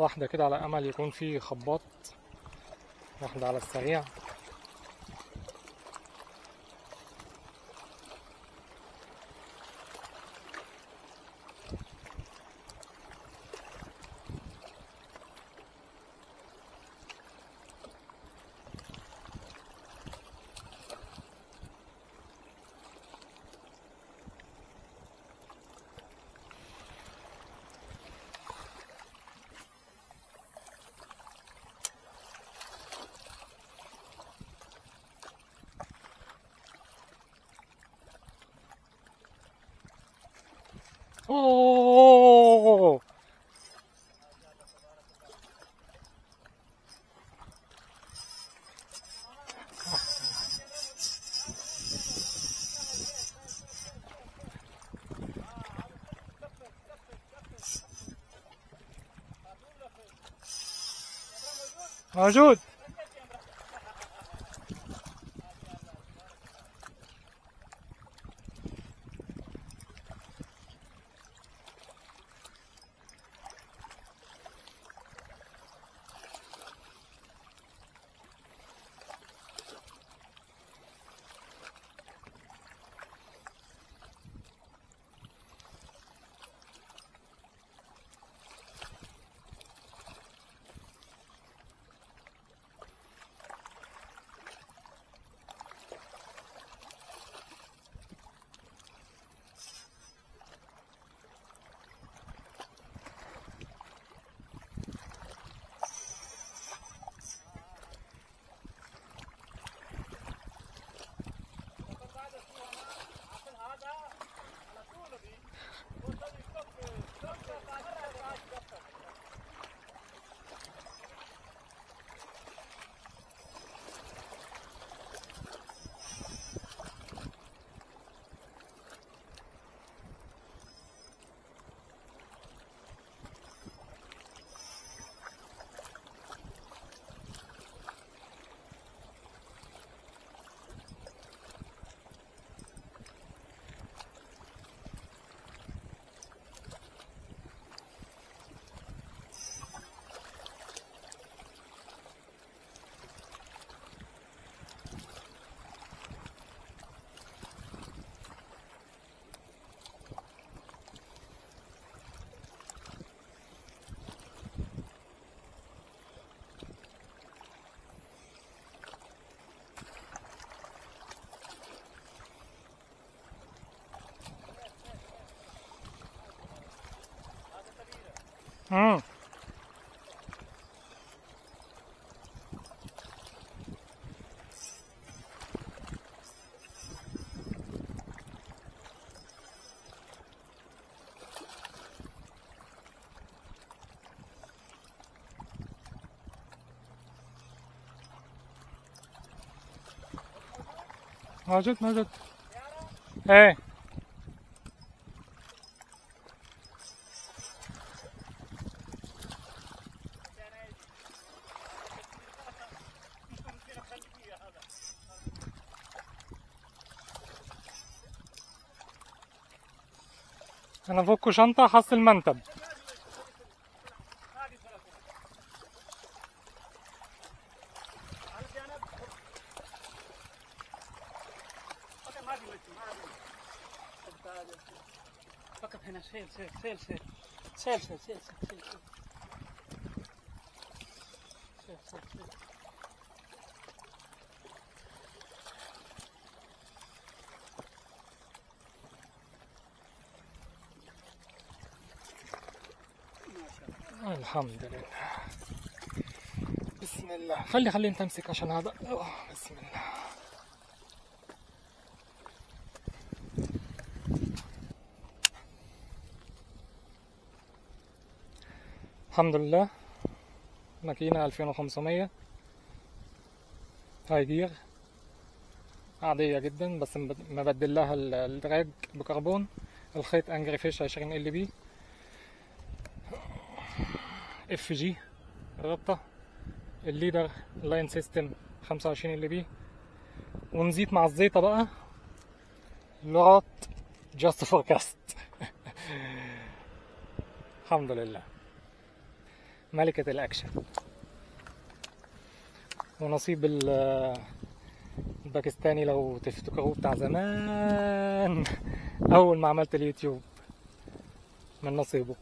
واحدة كده على أمل يكون في خباط واحدة على السريع. اوه موجود 嗯。好，这那这，哎。أنا فوق شنطة حصل منتب. وقف هنا سيل سيل سيل سيل سيل سيل سيل سيل سيل سيل سيل الحمد لله. بسم الله. خلي خلي انت امسك عشان هذا. أوه، بسم الله. الحمد لله. ماكينة 2500 هاي جير. عادية جدا بس مبد- مبدل لها ال- الدراج بكربون. الخيط انجري فيش 20 إل بي. اف جي الربطة الليدر لاين سيستم 25 ال بي ونزيد مع الزيطة بقى. لغات جاست فوركاست الحمد لله. ملكة الأكشن. ونصيب ال- الباكستاني لو تفتكروه بتاع زمان. أول ما عملت اليوتيوب. من نصيبه.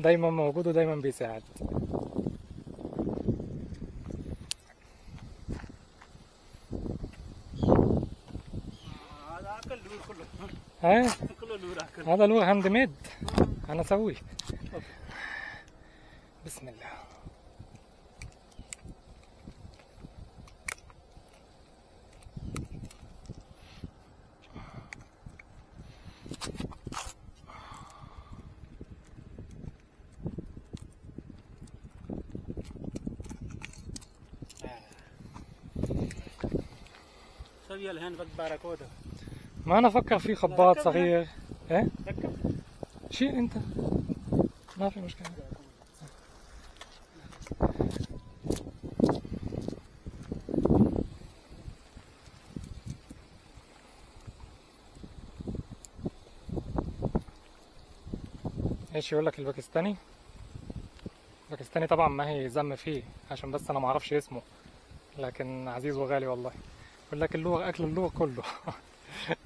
دايما موجود ودايما بيساعد. ها؟ هذا lure handmade أنا أسويه بسم الله. الهين باركوده ما أنا أفكر فيه خباط صغير. إيه؟ ركب. شيل أنت. ما في مشكلة. إيش يقول لك الباكستاني؟ الباكستاني طبعا ما هي ذم فيه عشان بس أنا ما أعرفش اسمه. لكن عزيز وغالي والله. لك اللغة أكل اللغة كله.